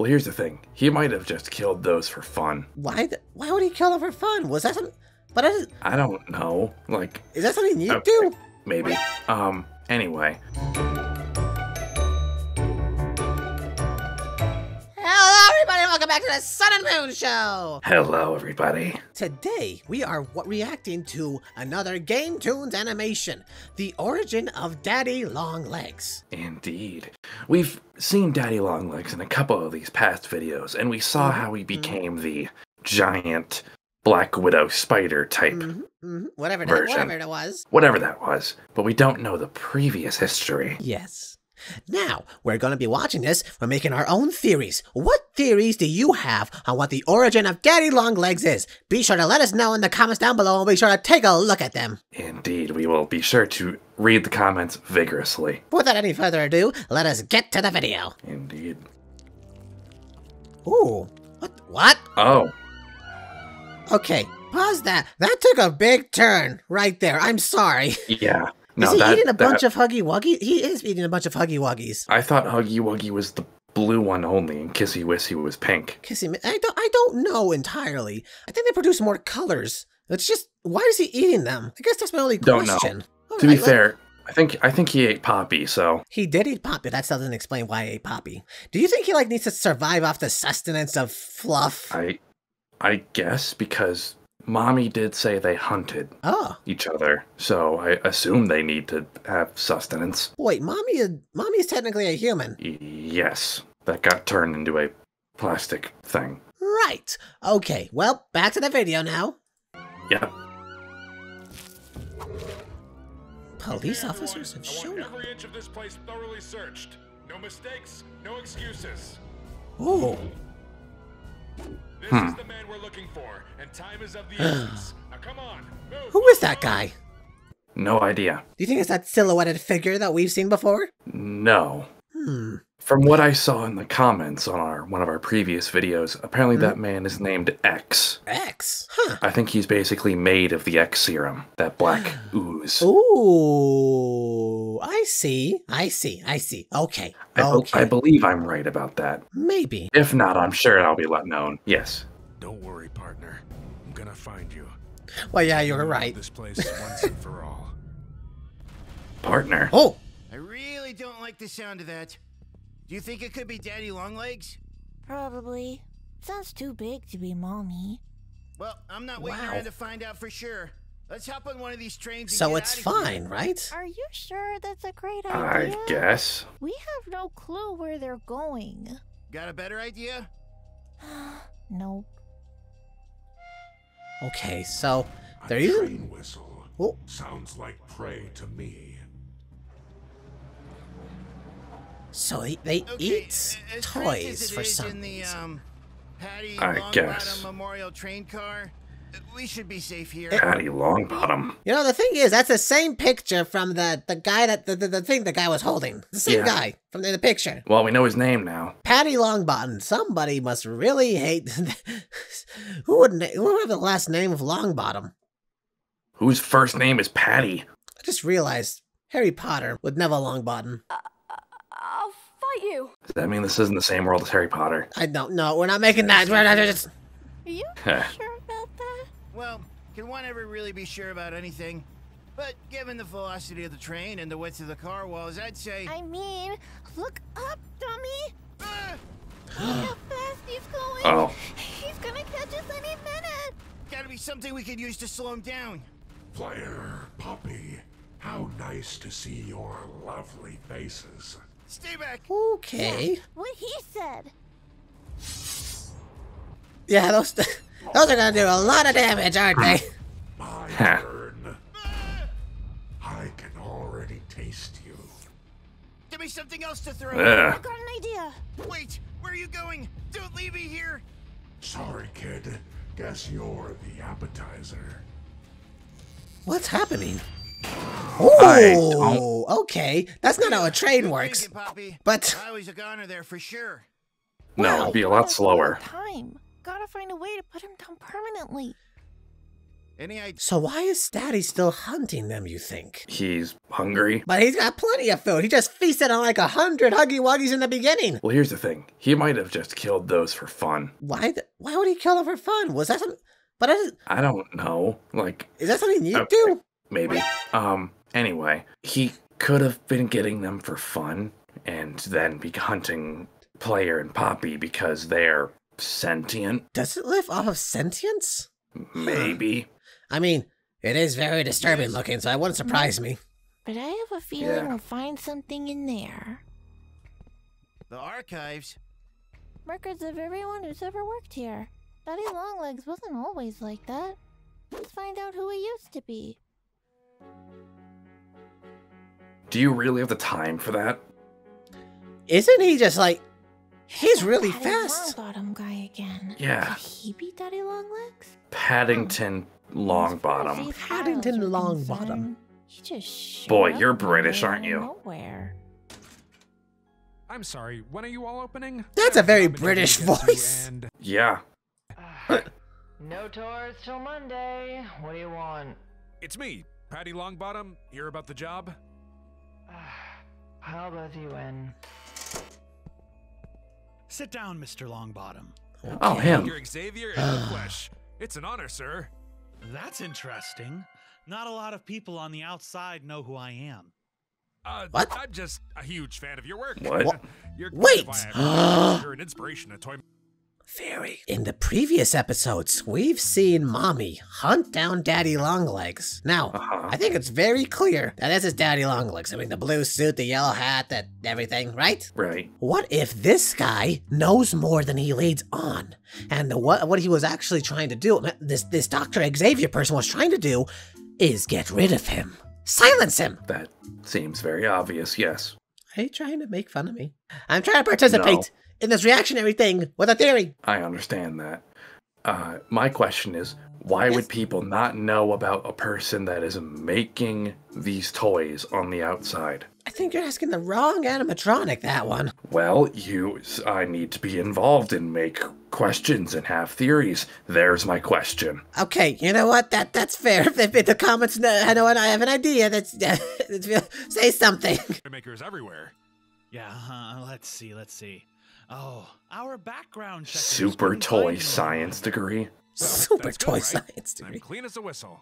Well, here's the thing. He might have just killed those for fun. Why? Why would he kill them for fun? Was that something? But I, I don't know. Like, is that something you Okay. do? maybe. Um, anyway. Back to the Sun and Moon Show. Hello, everybody. Today we are wa- reacting to another GameToons animation, the origin of Daddy Long Legs. Indeed. We've seen Daddy Longlegs in a couple of these past videos, and we saw how he became the giant Black Widow spider type. Mhm, mhm, Whatever, that, Version. whatever it was. Whatever that was. But we don't know the previous history. Yes. Now, we're going to be watching this. We're making our own theories. What theories do you have on what the origin of Daddy Longlegs is? Be sure to let us know in the comments down below and be sure to take a look at them. Indeed, we will be sure to read the comments vigorously. Without any further ado, let us get to the video. Indeed. Ooh. What? What? Oh, Okay, pause that. That took a big turn right there. I'm sorry. yeah. No, is he that, eating a bunch that- of Huggy Wuggy? He is eating a bunch of Huggy Wuggies. I thought Huggy Wuggy was the blue one only, and Kissy Wissy was pink. Kissy. I don't, I don't know entirely. I think they produce more colors. It's just, why is he eating them? I guess that's my only Don't know. question. All to be right, let- fair, I think I think he ate Poppy, so He did eat Poppy. That doesn't explain why he ate Poppy. Do you think he like needs to survive off the sustenance of fluff? I I guess because Mommy did say they hunted Oh, each other, so I assume they need to have sustenance. wait, mommy is mommy is technically a human. Y- Yes, that got turned into a plastic thing. Right. Okay. Well, back to the video now. Yep. Police officers have shown up. every inch of this place thoroughly searched. No mistakes, no excuses. Oh, This Hmm. is the man we're looking for, and time is of the essence. now come on, move. who is that guy? No idea. Do you think it's that silhouetted figure that we've seen before? No. Hmm. From what I saw in the comments on our one of our previous videos, apparently Hmm? that man is named X. X. Huh. I think he's basically made of the X serum, that black ooze. Ooh. I see. I see. I see. Okay. I, be- Okay. I believe I'm right about that. Maybe. If not, I'm sure I'll be let known. Yes. Don't worry, partner. I'm gonna find you. Well, yeah, you're right. This place once and for all. Partner. Oh. I really don't like the sound of that. Do you think it could be Daddy Longlegs? Probably. Sounds too big to be mommy. Well, I'm not waiting Wow. around to find out for sure. Let's hop on one of these trains. And So get it's outta here. fine, right? Are you sure that's a great idea? I guess. We have no clue where they're going. Got a better idea? Nope. Okay, so A they're using. train whistle. Oh. Sounds like prey to me. So they, they Okay, eat a- as cramped as toys for some in the reason. um, Patty I Longbottom guess. Memorial Train car. uh, We should be safe here. Patty Longbottom. You know, the thing is, that's the same picture from the the guy that the, the, the thing the guy was holding. The same Yeah. guy from the, the picture. Well, we know his name now. Patty Longbottom. Somebody must really hate. who would na- who would have the last name of Longbottom? Whose first name is Patty? I just realized Harry Potter with Neville Longbottom. I'll fight you. Does that mean this isn't the same world as Harry Potter? I don't know. We're not making that. We're not just. Are you sure about that? Well, can one ever really be sure about anything? But given the velocity of the train and the width of the car walls, I'd say. I mean, look up, dummy. Ah! Look how fast he's going. Oh. He's gonna catch us any minute. Gotta be something we could use to slow him down. Player, Poppy, how nice to see your lovely faces. Stay back. Okay. What he said. Yeah, those those are gonna do a lot of damage, aren't they? My Huh. turn. I can already taste you. Give me something else to throw. Ugh. Got an idea. Wait, where are you going? Don't leave me here. Sorry, kid. Guess you're the appetizer. What's happening? I um, Oh, okay. That's not how a train works. But I was a goner there for sure. No, it'd be a lot slower. Time. Gotta find a way to put him down permanently. Any idea? So why is Daddy still hunting them, you think? He's hungry. But he's got plenty of food. He just feasted on like a hundred Huggy Wuggies in the beginning. Well, here's the thing. He might have just killed those for fun. Why? why would he kill them for fun? Was that some? But is, I don't know. Like, is that something you Okay. do? Maybe. Um, anyway, he could have been getting them for fun and then be hunting Player and Poppy because they're sentient. Does it live off of sentience? Maybe. I mean, it is very disturbing looking, so it wouldn't surprise me. But I have a feeling Yeah. we'll find something in there. The archives? Records of everyone who's ever worked here. Daddy Longlegs wasn't always like that. Let's find out who he used to be. Do you really have the time for that? Isn't he just like? He's really Daddy fast. Longbottom guy again. Yeah. Could he be Daddy Longlegs? Paddington As far Longbottom. Paddington files are Longbottom. concerned, He just Boy, you're British, aren't you? Nowhere. I'm sorry, when are you all opening? That's a very British trying to get to, voice. and- Yeah. Ah. No tours till Monday. What do you want? It's me, Patty Longbottom. Hear about the job? I'll let you in. Sit down, Mr. Longbottom. Oh, him. You're Xavier in flesh. It's an honor, sir. That's interesting. Not a lot of people on the outside know who I am. Uh, What? I'm just a huge fan of your work. What? You're Wait! You're an inspiration to toy. Very. In the previous episodes, we've seen Mommy hunt down Daddy Longlegs. Now, Uh-huh. I think it's very clear that this is Daddy Longlegs. I mean, the blue suit, the yellow hat, that everything, right? Right. What if this guy knows more than he leads on? And the, what what he was actually trying to do, this this Doctor Xavier person was trying to do, is get rid of him, silence him. That seems very obvious, yes. Are you trying to make fun of me? I'm trying to participate No. In this reactionary thing with a theory. I understand that. Uh, my question is, why Yes. would people not know about a person that is making these toys on the outside? I think you're asking the wrong animatronic. That one. Well, you, I need to be involved and make questions and have theories. There's my question. Okay, you know what? That that's fair. If, they if the comments know, I know and I have an idea. That's, that's say something. makers everywhere. Yeah, uh, let's see, let's see. Oh, our background checkers Super toy science anyone. degree. Super That's good, toy right? science I'm degree. clean as a whistle.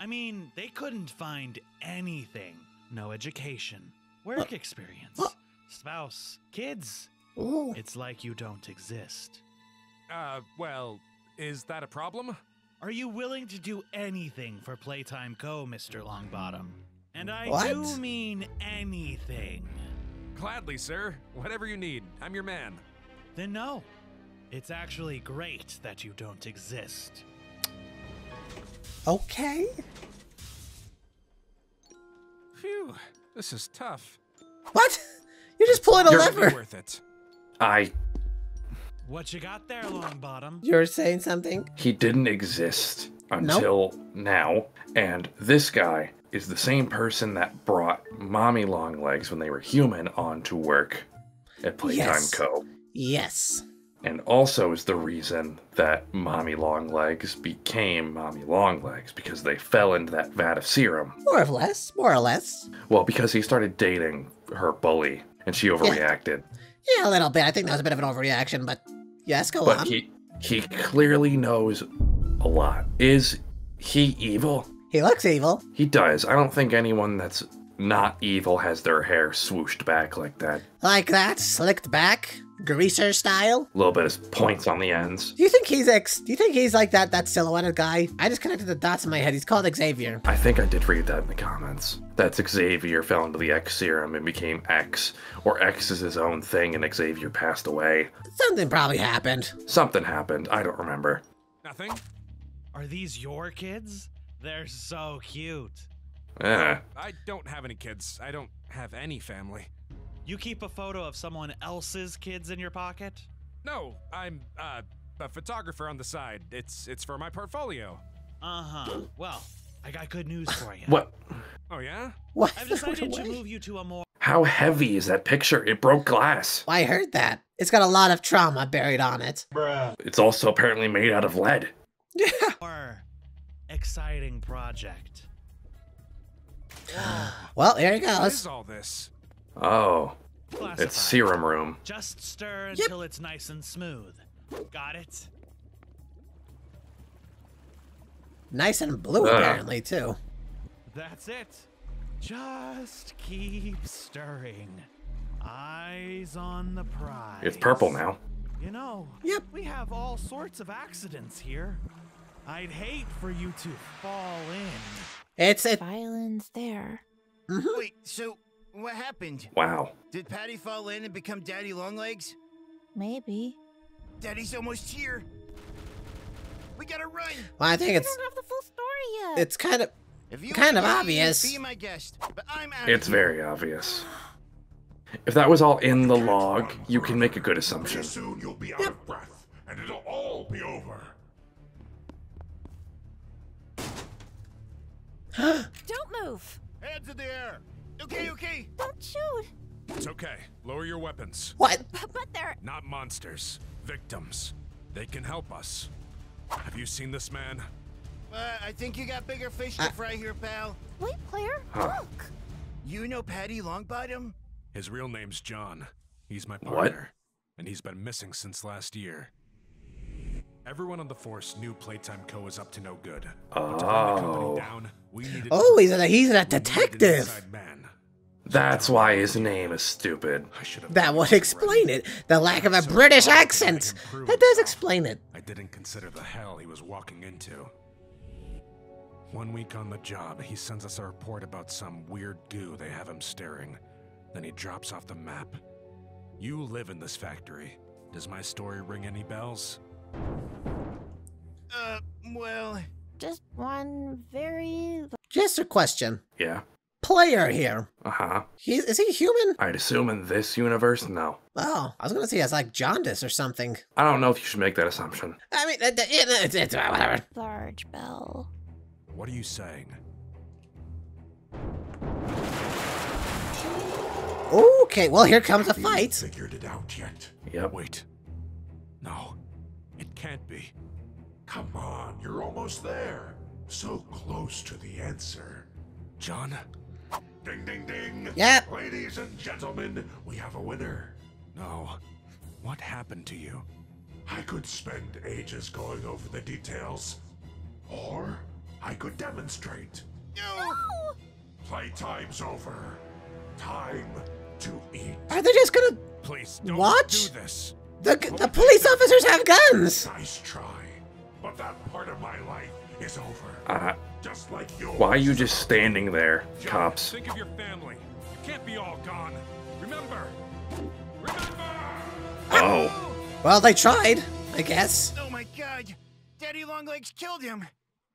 I mean, they couldn't find anything. No education, work experience, what? spouse, kids. Ooh. It's like you don't exist. Uh, well, is that a problem? Are you willing to do anything for Playtime Co., Mr. Longbottom? And I What? do mean anything. Gladly, sir. Whatever you need. I'm your man. Then no. It's actually great that you don't exist. Okay. Phew, this is tough. What? You're just pulling a You're- lever. worth it. I, What you got there, Longbottom? You're saying something? he didn't exist until now, and this guy is the same person that brought Mommy Longlegs when they were human on to work at Playtime Yes. Co. Yes. and also is the reason that Mommy Longlegs became Mommy Longlegs because they fell into that vat of serum. More or less. More or less. Well, because he started dating her bully and she overreacted. Yeah, a little bit. I think that was a bit of an overreaction, but yes, go But on. he he clearly knows a lot. Is he evil? He looks evil. He does. I don't think anyone that's not evil has their hair swooshed back like that. Like that, slicked back, greaser style. A little bit of points on the ends. Do you think he's X? Do you think he's like that that silhouetted guy? I just connected the dots in my head. He's called Xavier. I think I did read that in the comments. That's Xavier fell into the X serum and became X, or X is his own thing and Xavier passed away. Something probably happened. Something happened. I don't remember. Nothing? Are these your kids? They're so cute. Eh. I don't have any kids. I don't have any family. You keep a photo of someone else's kids in your pocket? No, I'm uh, a photographer on the side. It's it's for my portfolio. Uh huh. Well, I got good news for you. What? Oh yeah? What? I've decided to move you to a more How heavy is that picture? It broke glass. I heard that. It's got a lot of trauma buried on it. Bruh. It's also apparently made out of lead. more exciting project. Well, here he What is all this? Oh, Classified. it's serum room. Just stir until it's nice and smooth. Got it? Nice and blue, Ugh. apparently, too. That's it. Just keep stirring. Eyes on the prize. It's purple now. You know, Yep. we have all sorts of accidents here. I'd hate for you to fall in. It's a Violence there. Mm-hmm. Wait, so what happened? Wow. Did Patty fall in and become Daddy Longlegs? Maybe. Daddy's almost here. We gotta run. Well, I think I it's don't have the full story yet. it's kind of If you Kind of wanna obvious. Be my guest, but I'm out. It's of very obvious. If that was all in the log, you can make a good assumption. Pretty soon you'll be out of breath, and it'll all be over. Don't move. Hands in the air. Okay, okay. Don't shoot. It's okay. Lower your weapons. what? But they're. Not monsters. Victims. They can help us. Have you seen this man? Uh, I think you got bigger fish to I- fry here, pal. Wait, player. Huh. Look. You know Patty Longbottom? His real name's John. He's my partner. What? And he's been missing since last year. Everyone on the force knew Playtime Co. was up to no good. But to the Oh. company down, we needed Oh, he's a he's a we needed an detective. man. That's why his name is stupid. I That would explain already. it. The lack of a So British accent. That does explain it. I didn't consider the hell he was walking into. One week on the job, he sends us a report about some weird goo they have him staring. Then he drops off the map. You live in this factory. Does my story ring any bells? Uh, well, Just one very. Just a question. Yeah. Player here. Uh huh. He is he human? I'd assume in this universe, no. Oh, I was gonna say he has like jaundice or something. I don't know if you should make that assumption. I mean, it, it, it's, it's whatever. Large bell. What are you saying? Okay, well here comes a fight. Figured it out yet? Yep. Wait. No. It can't be. Come on, you're almost there. So close to the answer. John? Ding, ding, ding. Yep. Ladies and gentlemen, we have a winner. No. What happened to you? I could spend ages going over the details, or I could demonstrate. no. Playtime's over. Time to eat. Are they just gonna? Please don't What? do this. The the police officers have guns. Nice try. But that part of my life is over. Uh, Just like yours. why are you just standing there, John, cops? Think of your family. You can't be all gone. Remember. Remember. Oh. Well, they tried, I guess. Oh my god. Daddy Longlegs killed him.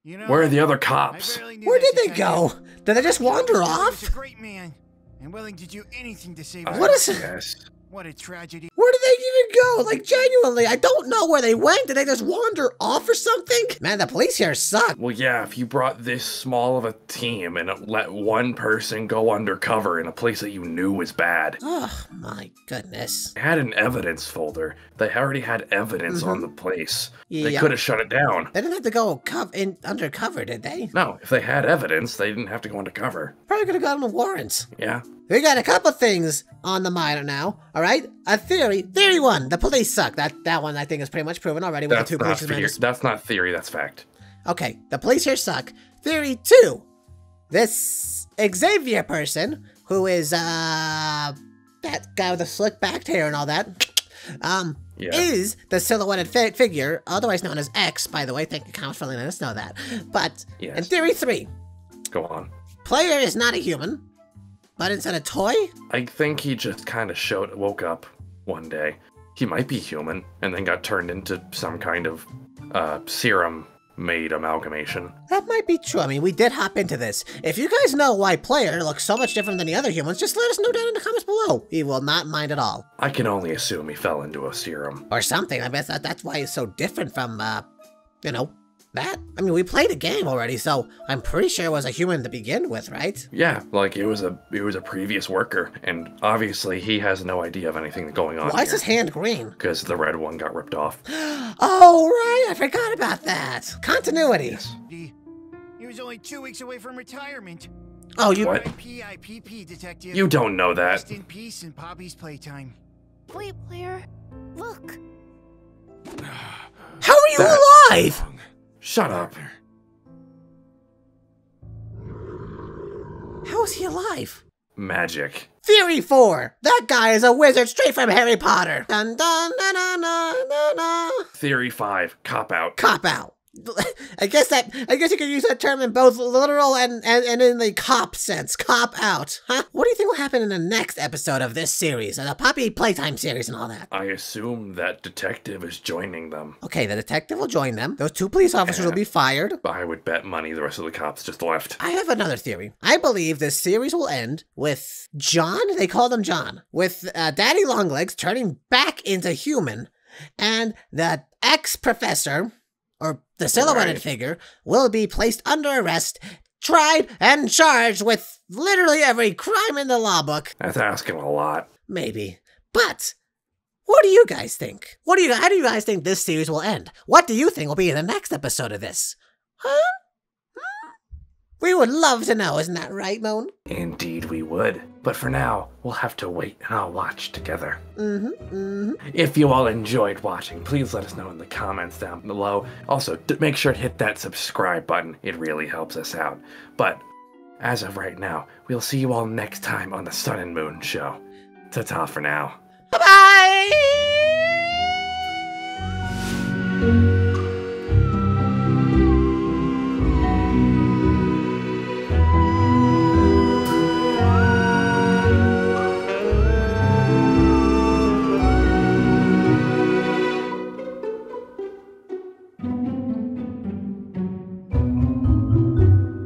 You know, Where are the other cops? Where did they go? Did they just wander He was off? a great man and willing to do anything to save his What is life. it? Yes. What a tragedy. Where did they even go? Like genuinely, I don't know where they went. Did they just wander off or something? Man, the police here suck. Well, yeah, if you brought this small of a team and let one person go undercover in a place that you knew was bad, Oh my goodness. they had an evidence folder. They already had evidence on mm-hmm. the place. Yeah. They could have shut it down. They didn't have to go cov- in undercover, did they? No, if they had evidence, they didn't have to go undercover. Probably could have gotten a warrant. Yeah. We got a couple things on the minor now. All right, a theory. Theory one: the police suck. That that one I think is pretty much proven already with That's the two not, police members. that's not theory, that's fact. Okay, the police here suck. Theory two: this Xavier person who is uh that guy with the slick backed hair and all that. Um, Yeah. is the silhouetted fi- figure, otherwise known as X, by the way. Thank you, Count, for letting us know that. But in Yes. theory three, Go on. player is not a human, but instead a toy. I think he just kind of showed, woke up one day. He might be human, and then got turned into some kind of uh, serum made amalgamation. That might be true. I mean, we did hop into this. If you guys know why Player looks so much different than the other humans, just let us know down in the comments below. He will not mind at all. I can only assume he fell into a serum. Or something. I bet that that's why he's so different from, uh, you know, that. I mean, we played a game already, so I'm pretty sure it was a human to begin with, right? Yeah, like it was a it was a previous worker, and obviously he has no idea of anything going on Why is his hand green? because the red one got ripped off. Oh, right. I forgot about that. Continuity. he was only two weeks away from retirement. Oh, you. What? PIPP detective. You don't know that. Rest in peace in Poppy's playtime. Wait, Player. Look. How are you That- alive? Shut up. How is he alive? Magic. Theory 4. That guy is a wizard straight from Harry Potter. Dun dun dun dun. dun. Theory 5. Cop out. Cop out. I guess that I guess you could use that term in both literal and, and, and in the cop sense. Cop out. Huh? What do you think will happen in the next episode of this series? The Poppy Playtime series and all that. I assume that detective is joining them. Okay, the detective will join them. Those two police officers will be fired. I would bet money the rest of the cops just left. I have another theory. I believe this series will end with John, they call him John, with uh, Daddy Longlegs turning back into human, and the ex professor, or the silhouetted Right. figure, will be placed under arrest, tried, and charged with literally every crime in the law book. That's asking a lot. Maybe. But. What do you guys think? What do you how do you guys think this series will end? What do you think will be in the next episode of this? Huh? We would love to know, isn't that right, Moon? Indeed, we would. But for now, we'll have to wait and I'll watch together. Mm-hmm. Mm-hmm. If you all enjoyed watching, please let us know in the comments down below. Also, d- make sure to hit that subscribe button, it really helps us out. But as of right now, we'll see you all next time on the Sun and Moon Show. Ta ta for now. Bye bye!